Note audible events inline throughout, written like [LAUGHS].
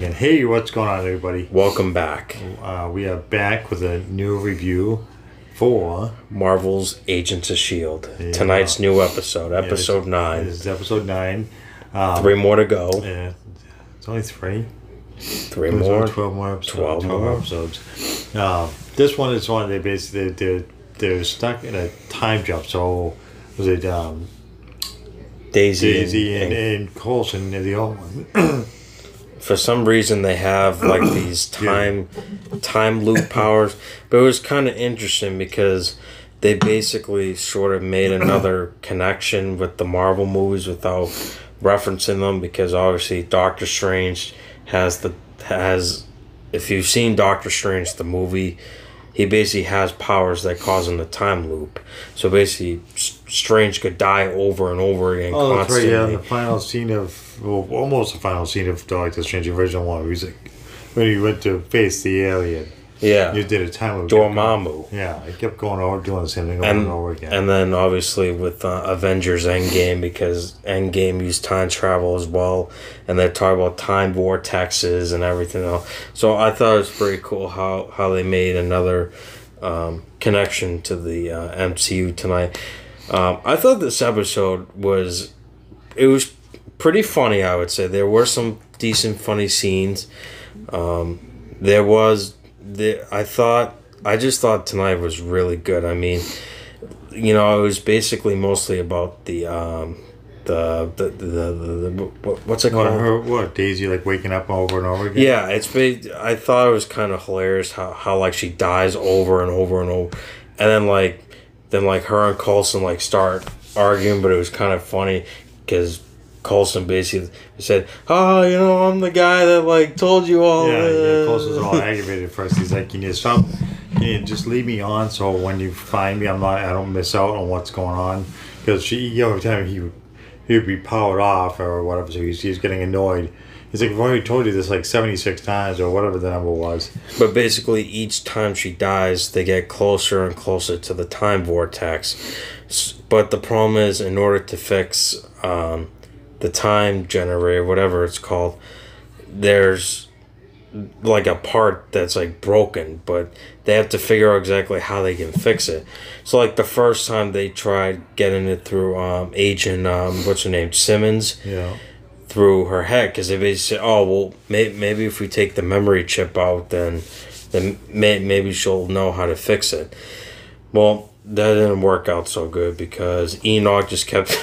And hey, what's going on, everybody? Welcome back. Uh, we are back with a new review for Marvel's Agents of S.H.I.E.L.D. Tonight's new episode, episode This 9. is episode nine. Um, Three more to go. Yeah, it's only three. Three There's more. twelve more episodes. 12 more. episodes. Um, this one is one they basically they're they're stuck in a time jump. So was it um, Daisy, Daisy and, and, and and Coulson the old one? [CLEARS THROAT] for some reason they have like [CLEARS THROAT] these time time loop powers. But it was kind of interesting because they basically sort of made another [CLEARS THROAT] connection with the Marvel movies without referencing them because obviously Doctor Strange has the has if you've seen Doctor Strange the movie he basically has powers that cause him the time loop. So basically Strange could die over and over again Oh, that's right. Yeah, the final scene of well, almost the final scene of Doctor Strange the original one. Where he's like, when he went to face the alien, yeah. you did a time loop. Dormammu. Yeah, he kept going over, doing the same thing over and, and, over again. and then obviously with uh, Avengers Endgame because Endgame used time travel as well, and they talk about time vortexes and everything else. So I thought it was pretty cool how how they made another um, connection to the uh, MCU tonight. Um, I thought this episode was it was pretty funny. I would say there were some decent funny scenes. Um, there was the I thought I just thought tonight was really good. I mean, you know, it was basically mostly about the um, the, the, the, the, the, what- what's it called? her, what Daisy like waking up over and over again? Yeah, it's ba- I thought it was kind of hilarious how, how like she dies over and over and over, and then like then like her and Coulson like start arguing, but it was kind of funny because Coulson basically said, "Oh, you know, I'm the guy that like told you all." Yeah, yeah. this." Coulson's all aggravated first. He's like, "Can you stop? Can you just leave me on so when you find me, I'm not, I don't miss out on what's going on." Because she, you know, every time he, would- he would be powered off or whatever, so he's, he's getting annoyed. He's like, "I've already told you this like 76 times or whatever the number was." But basically, each time she dies, they get closer and closer to the time vortex. But the problem is, in order to fix um, the time generator, whatever it's called, there's like a part that's like broken, but they have to figure out exactly how they can fix it. So, like the first time they tried getting it through um, Agent, um, what's her name, Simmons Yeah. through her head because they basically said, "Oh well, may- maybe if we take the memory chip out, then then may- maybe she'll know how to fix it." Well, that didn't work out so good because Enoch just kept [LAUGHS]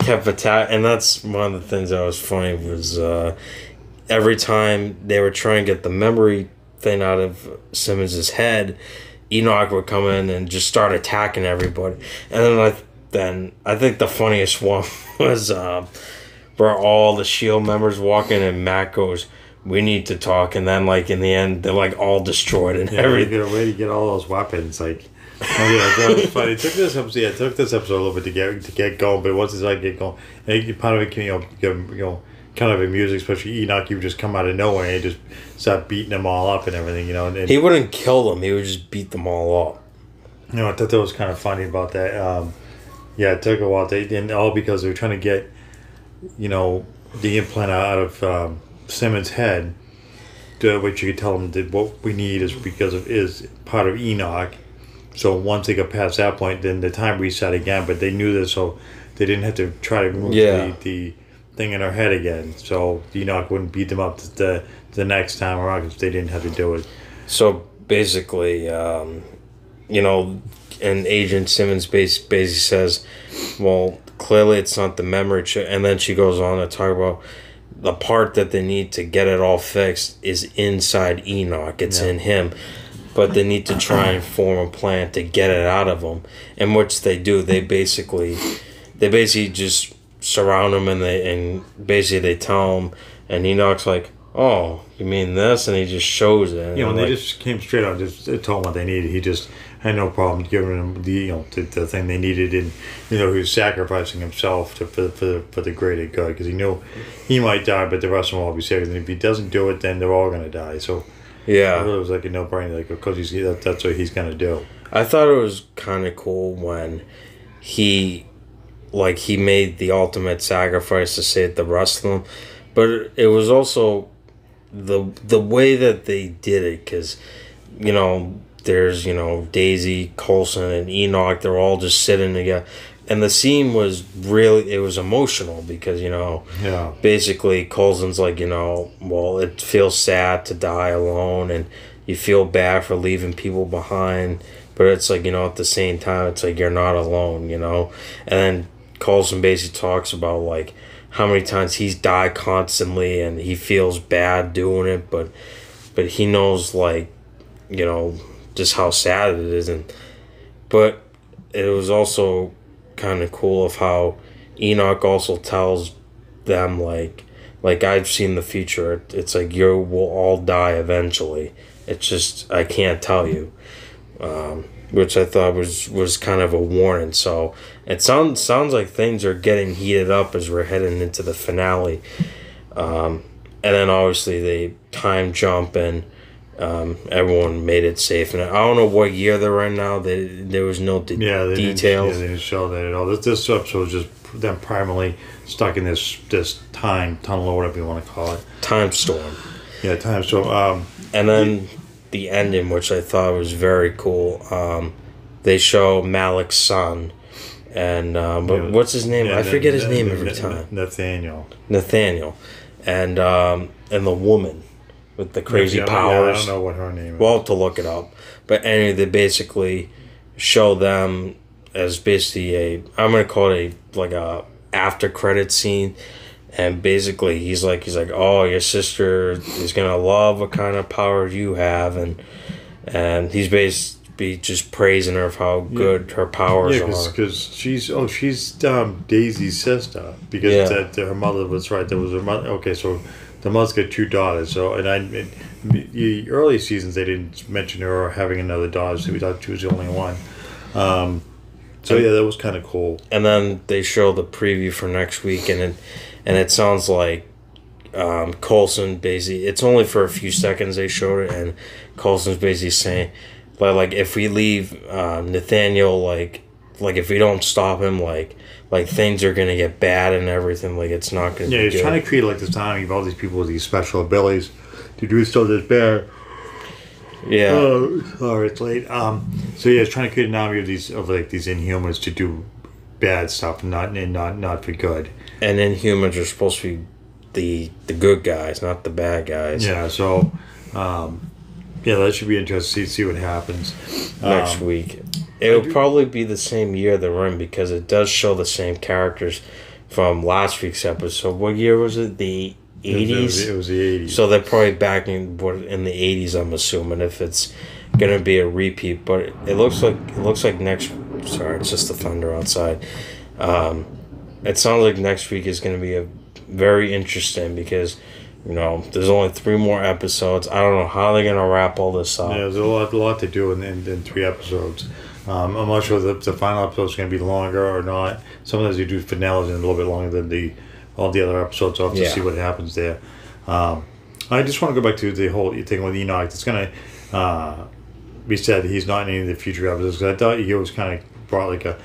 kept attack, and that's one of the things that was funny was uh, every time they were trying to get the memory thing out of Simmons's head, Enoch would come in and just start attacking everybody, and then I then I think the funniest [LAUGHS] one was. Uh, where all the shield members walk in and Matt goes, "We need to talk," and then like in the end they're like all destroyed and Yeah, everything. way to get all those weapons. Like, oh yeah, that was funny. It took this episode. Yeah, it took this episode a little bit to get to get going, but once it's like get going, and part of it can you know you know kind of amusing, especially Enoch. You would just come out of nowhere and just start beating them all up and everything. You know, and, and He wouldn't kill them; he would just beat them all up. you know I thought that was kind of funny about that. Um, yeah, it took a while. They and all because they were trying to get you know the implant out of um, Simmons' head. To which you could tell them that what we need is because of is part of Enoch. So once they got past that point, then the time reset again. But they knew this, so they didn't have to try to remove Yeah. the, the thing in her head again. So Enoch wouldn't beat them up the the next time around because they didn't have to do it. So basically, um, you know, and Agent Simmons basically says, "Well, clearly it's not the memory chip," and then she goes on to talk about. The part that they need to get it all fixed is inside Enoch. It's Yeah. in him. But they need to try and form a plan to get it out of them. And which they do. They basically, they basically just surround him and they and basically they tell him, and Enoch's like, "Oh, you mean this?" And he just shows it. You know, and they like, just came straight out, just told him what they needed. He just had no problem giving them the you know the, the thing they needed, and you know he was sacrificing himself to for for, for the greater good because he knew he might die, but the rest of them will be saved. And if he doesn't do it, then they're all gonna die. So it yeah. really was like a no brainer, like because he's that, that's what he's gonna do. I thought it was kind of cool when he, like, he made the ultimate sacrifice to save the rest of them, but it was also the the way that they did it because you know there's you know Daisy Coulson and Enoch they're all just sitting together and the scene was really it was emotional because you know Yeah. basically Coulson's like you know well it feels sad to die alone and you feel bad for leaving people behind but it's like you know at the same time it's like you're not alone you know and then Coulson basically talks about like how many times he's died constantly and he feels bad doing it but but he knows like you know just how sad it is and but it was also kind of cool of how Enoch also tells them like like I've seen the future. It's like you will all die eventually. It's just I can't tell you. Um, which I thought was was kind of a warning. So it sounds sounds like things are getting heated up as we're heading into the finale. Um, and then obviously they time jump and um, everyone made it safe and I don't know what year they're in now they, there was no de- Yeah, they details yeah, they didn't show that at all. This, this episode was just them primarily stuck in this this time tunnel or whatever you want to call it. time storm Yeah, time. storm. um, And then the ending, which I thought was very cool. Um, they show Malick's son, and um, but Yeah. what's his name? yeah, I forget his name every time. Nathaniel. Nathaniel, and um, and the woman with the crazy Yeah, yeah, powers. I don't know what her name is. We'll have to look it up. But anyway, they basically show them as basically a I'm gonna call it a like a after credit scene. And basically he's like he's like, Oh, your sister is gonna love what kind of power you have and and he's basically just praising her of how good her powers yeah, are. because she's oh she's um, Daisy's sister because Yeah. that, her mother was right. There was her mother. Okay, so the mother's got two daughters. So and I, in the early seasons they didn't mention her having another daughter. So we thought she was the only one. Um, so yeah, that was kind of cool. and then they show the preview for next week and it and it sounds like um, Coulson basically it's only for a few seconds they showed it and Coulson's basically saying like like if we leave uh, Nathaniel like like if we don't stop him like like things are gonna get bad and everything like it's not gonna Yeah, be he's good. trying to create like this time of all these people with these special abilities to do so this bad. yeah Oh, sorry, it's late. Um, so yeah, it's trying to create an army of these of like these Inhumans to do bad stuff, not and not not for good. and then humans are supposed to be the the good guys not the bad guys Yeah, so um, yeah, that should be interesting. See, see what happens next Um, week. It will probably be the same year they're in because it does show the same characters from last week's episode. What year was it? The It was, eighties. it was the eighties. So they're probably back in what in the eighties. I'm assuming if it's gonna be a repeat, but it, it looks like it looks like next. Sorry, it's just the thunder outside. Um, it sounds like next week is gonna be a very interesting because. You know, there's only three more episodes. I don't know how they're gonna wrap all this up. yeah, there's a lot, a lot to do in, in, in three episodes. Um, I'm not sure if the final episode is going to be longer or not. Sometimes you do finales and a little bit longer than the all the other episodes. So I'll have to Yeah. see what happens there. Um, I just want to go back to the whole thing with Enoch. It's going to uh, be said he's not in any of the future episodes because I thought he was kind of brought like a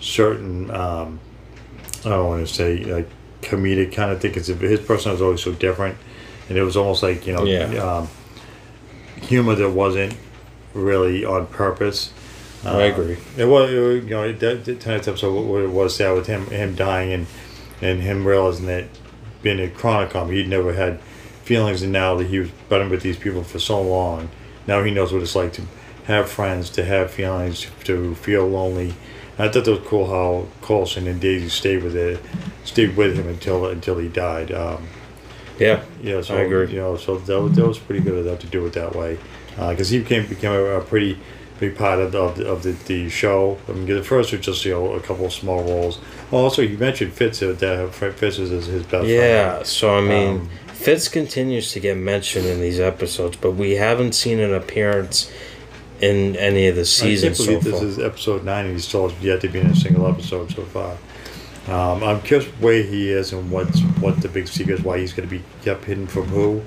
certain um, I don't want to say like comedic kind of thing because his personality was always so different, and it was almost like you know Yeah. um, humor that wasn't really on purpose. I agree. It was, you know, that, that tonight's episode, what- it was sad with him, him dying and, and him realizing that being a chronicom, he'd never had feelings, and now that he was been with these people for so long, now he knows what it's like to have friends, to have feelings, to feel lonely. And I thought that was cool how Coulson and Daisy stayed with it, stayed with him until until he died. Um, Yeah, yeah, so I agree. You know, so that was, that was pretty good of them to do it that way, because he became became a, a pretty big part of the of the, of the, the show. I mean, the first was just you know a couple of small roles. Also, you mentioned Fitz. Uh, that Fitz is his, best Yeah, friend. so I mean, Um, Fitz continues to get mentioned in these episodes, but we haven't seen an appearance in any of the I can't seasons so believe this far. is episode nine, and he still has yet to be in a single episode so far. Um, I'm curious where he is and what's what the big secret is. Why he's going to be kept hidden from who?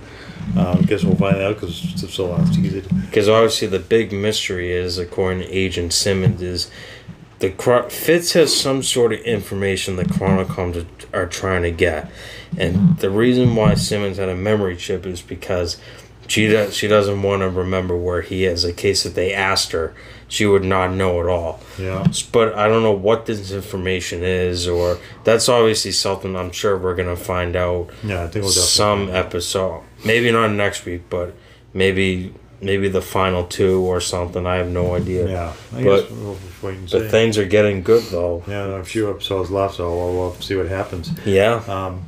Um, guess we'll find out because it's still last season. Because obviously the big mystery is, according to Agent Simmons, is the Fitz has some sort of information the Chronicoms are, are trying to get, and the reason why Simmons had a memory chip is because she does she doesn't want to remember where he is. In case if they asked her, she would not know at all. Yeah. But I don't know what this information is, or that's obviously something I'm sure we're gonna find out Yeah, I think we'll definitely. some episode. Maybe not next week, but maybe maybe the final two or something. I have no idea. Yeah, I But- we'll and see. But things are getting good though. yeah, there are a few episodes left, so we'll, we'll see what happens. Yeah. Um,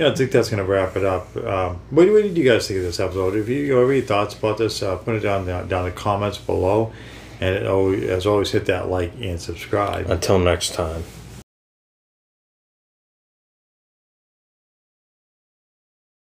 yeah, I think that's going to wrap it up. Um, what, what did you guys think of this episode? If you have any thoughts about this, uh, put it down down down the comments below. And always, as always, hit that like and subscribe. Until next time.